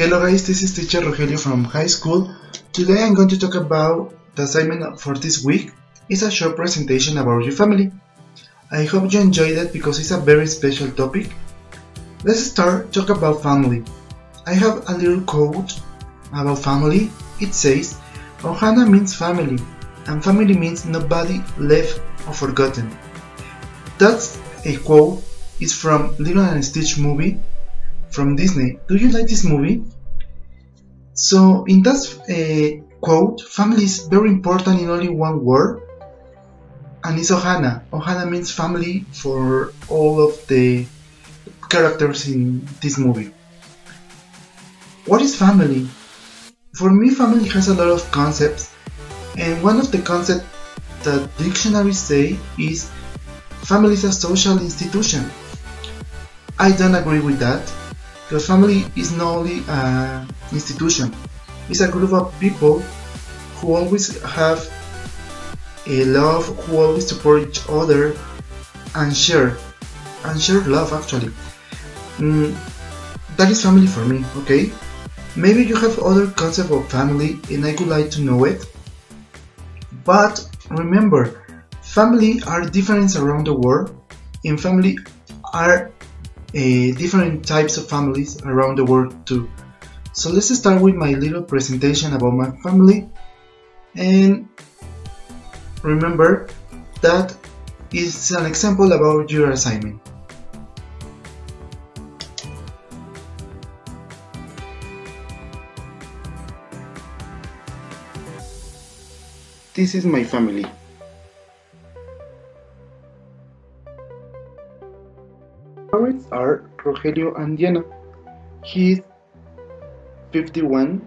Hello guys, this is teacher Rogelio from high school. Today I'm going to talk about the assignment for this week. It's a short presentation about your family. I hope you enjoyed it because it's a very special topic. Let's start talk about family. I have a little quote about family. It says, Ohana means family, and family means nobody left or forgotten. That's a quote. It's from Lilo and Stitch movie from Disney. Do you like this movie? So in that uh, quote, family is very important in only one word, and it's Ohana. Ohana means family for all of the characters in this movie. What is family? For me, family has a lot of concepts, and one of the concepts that dictionaries say is family is a social institution. I don't agree with that because family is not only an institution, it's a group of people who always have a love, who always support each other and share, and share love actually. Mm, that is family for me, okay? Maybe you have other concept of family and I would like to know it. But remember, family are different around the world and family are Uh, different types of families around the world too. So let's start with my little presentation about my family and remember that is an example about your assignment. This is my family. Parents are Rogelio and Diana. He's 51.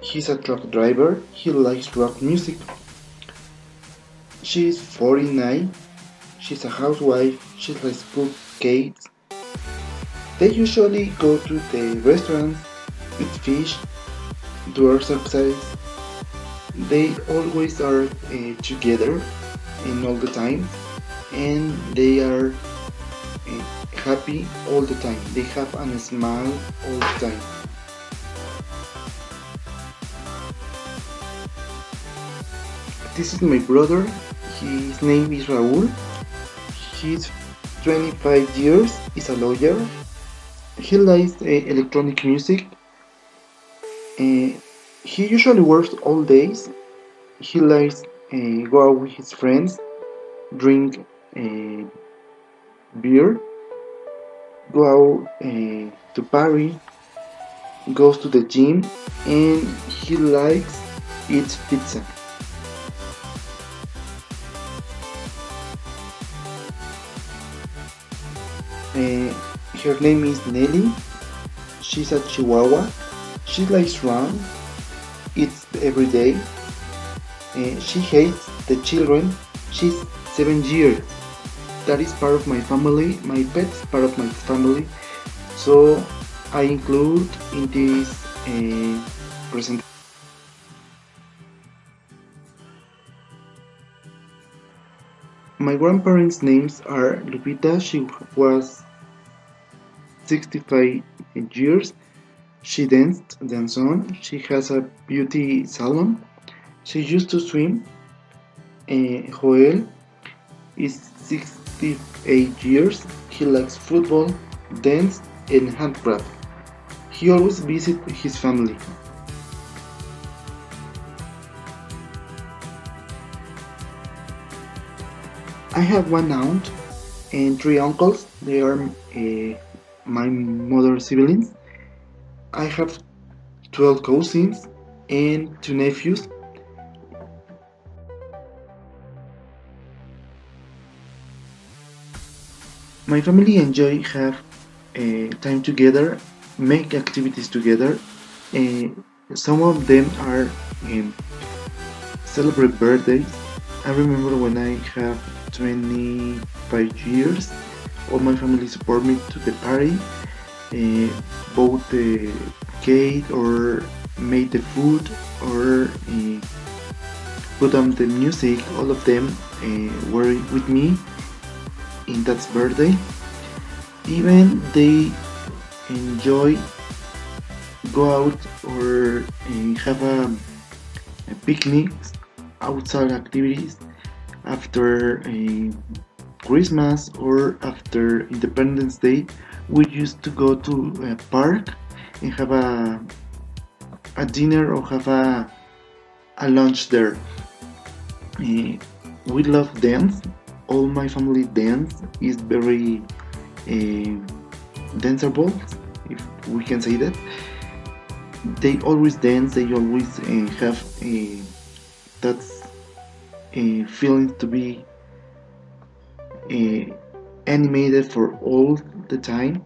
He's a truck driver. He likes rock music. She's 49. She's a housewife. She likes cook cakes. They usually go to the restaurants, eat fish, do exercise. They always are uh, together and all the time, and they are uh, happy all the time. They have a smile all the time. This is my brother. His name is Raul. He's 25 years. He's a lawyer. He likes uh, electronic music. Uh, he usually works all days. He likes uh, go out with his friends, drink beer go uh, to Paris, goes to the gym, and he likes eats pizza. Uh, her name is Nelly. She's a Chihuahua. She likes run. Eats every day. Uh, she hates the children. She's seven years that is part of my family my pets part of my family. So I include in this uh, presentation. My grandparents names are Lupita. She was 65 years. She danced danzon she has a beauty salon. She used to swim uh, Joel. Is 68 years. He likes football, dance, and handcraft. He always visits his family. I have one aunt and three uncles. They are uh, my mother's siblings. I have 12 cousins and two nephews. My family enjoy have uh, time together, make activities together. Uh, some of them are um, celebrate birthdays. I remember when I have 25 years, all my family support me to the party, uh, bought the cake or made the food or uh, put on the music. All of them uh, were with me in that birthday even they enjoy go out or uh, have a, a picnic, outside activities after uh, Christmas or after Independence Day. We used to go to a park and have a a dinner or have a a lunch there. Uh, we love dance. All my family dance is very uh, danceable, if we can say that. They always dance. They always uh, have a that uh, feeling to be animated for all the time.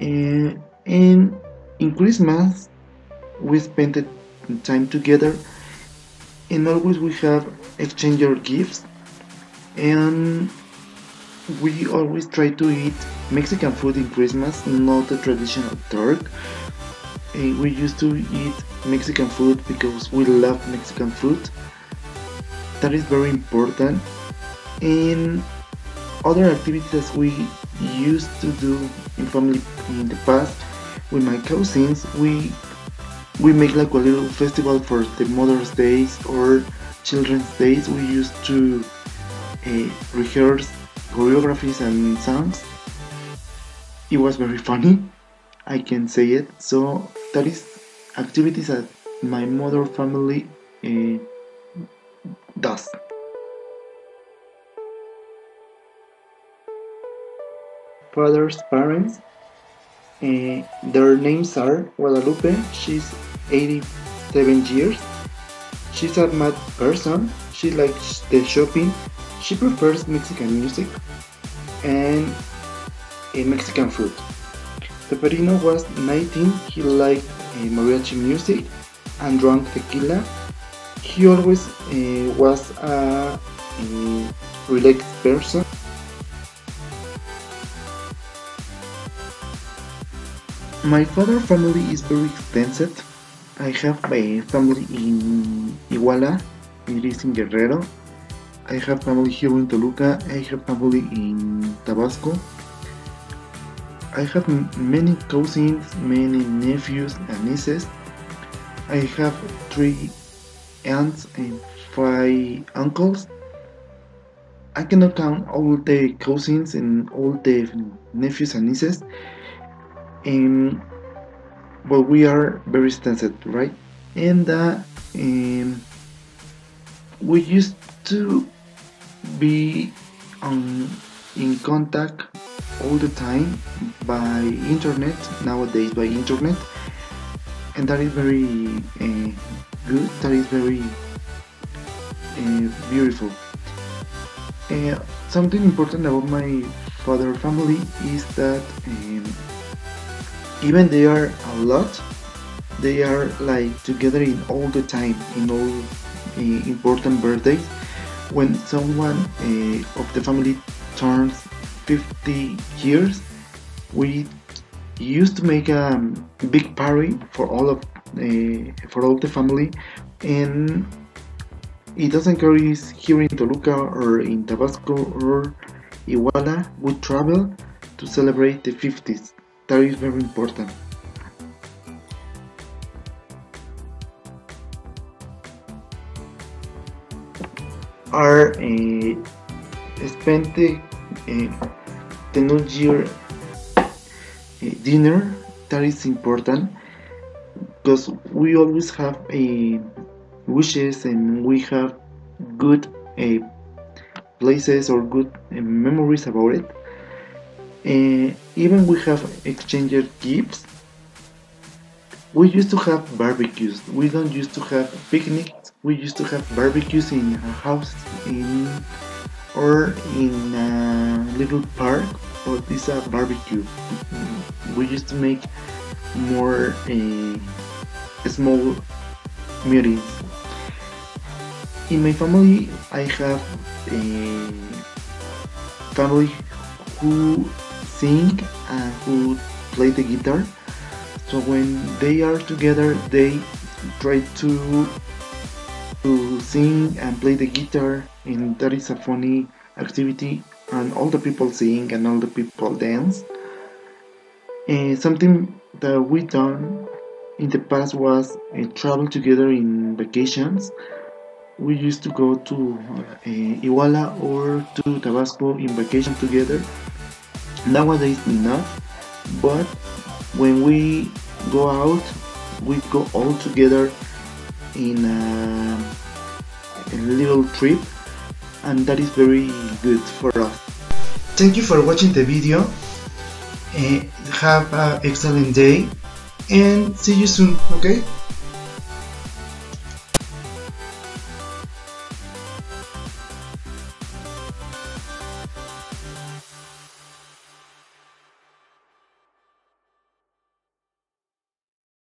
And in Christmas, we spend time together, and always we have exchange our gifts, and we always try to eat Mexican food in Christmas, not the traditional turk. Uh, we used to eat Mexican food because we love Mexican food. That is very important. And other activities we used to do in family in the past with my cousins, we we make like a little festival for the Mother's Days or Children's Days. We used to uh, rehearse choreographies and songs. It was very funny, I can say it. So that is activities that my mother family uh, does. Father's parents, uh, their names are Guadalupe, she's 87 years. She's a mad person, she likes the shopping, she prefers Mexican music and uh, Mexican food. Peperino was 19, he liked uh, mariachi music and drank tequila. He always uh, was a, a relaxed person. My father family is very extensive. I have a family in Iguala, it is in Guerrero. I have family here in Toluca, I have family in Tabasco. I have many cousins, many nephews and nieces. I have three aunts and five uncles. I cannot count all the cousins and all the nephews and nieces. Um, but we are very extensive, right? And uh, um, we used to be on in contact all the time by internet nowadays by internet. And that is very uh, good. That is very uh, beautiful. Uh, something important about my father family is that um, even they are a lot they are like together in all the time in all important birthdays when someone of the family turns 50 years we used to make a big party for all of uh, for all the family. And it doesn't care if here in Toluca or in Tabasco or Iguala. We travel to celebrate the 50s that is very important are uh, spent the, New Year dinner that is important because we always have a wishes and we have good uh, places or good uh, memories about it. Uh, even we have exchanged gifts. We used to have barbecues. We don't used to have picnics we used to have barbecues in a house in or in a little park but it's a barbecue. We used to make more uh, small meetings. In my family i have a family who sing and who play the guitar. So when they are together they try to to sing and play the guitar and that is a funny activity and all the people sing and all the people dance and something that we done in the past was uh, travel together in vacations. We used to go to uh, Iguala or to Tabasco in vacation together. Nowadays, not, but when we go out, we go all together in a, a little trip, and that is very good for us. Thank you for watching the video. Uh, have an excellent day and see you soon, okay?